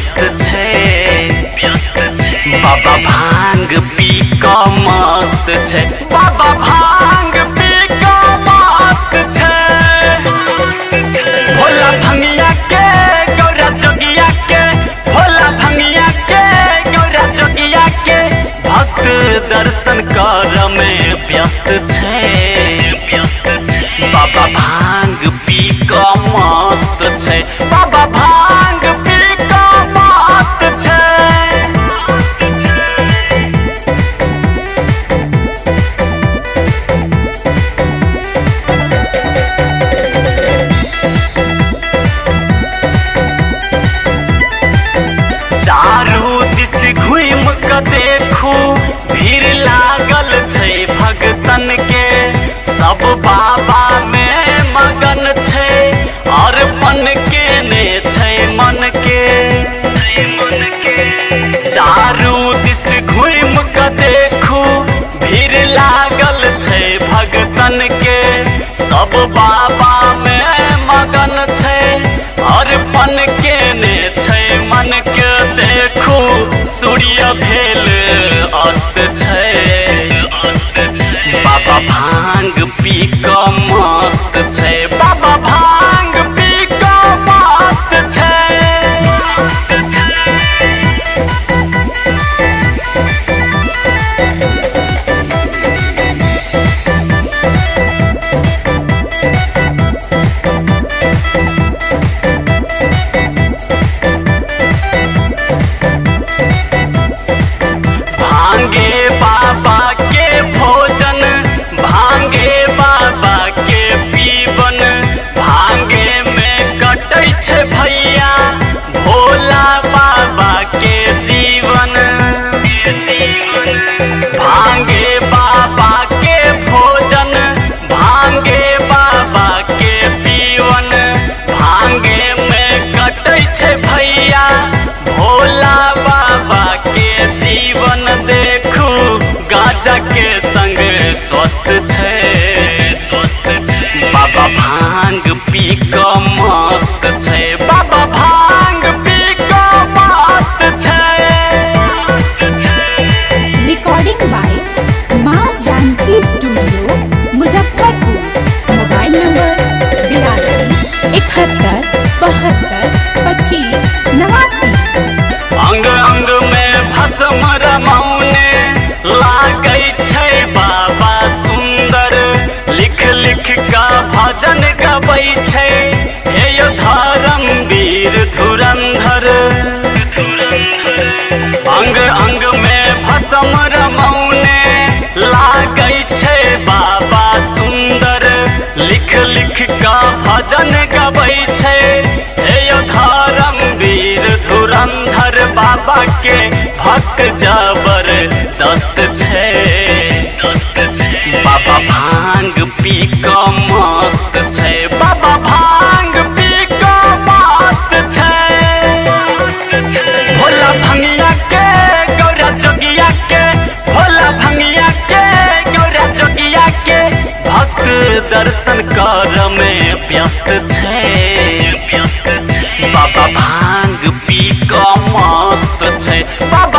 व्यस्त छै। बाबा भाँग पी क मस्त छै। बाबा भाँग पी क मस्त छै। भोला भंगिया के, गौरा जोगिया के, भोला भंगिया के, गौरा जोगिया के, भक्त दर्शन कर में व्यस्त छै। बाबा भाँग पी क मस्त छै। बाबा भाँग भगतन के सब बाबा में मगन छै और मन के ने छै मन के। चारू दिस घूम क देखू, भीड़ लागल छै भगतन के। सब बाबा में मगन छै और मन के ने छै मन के। देखू, सूर्य भेल अस्त छै। मस्त छै स्वस्थ छै। दर्शन कर में व्यस्त छे। बाबा भाँग पी का बाबा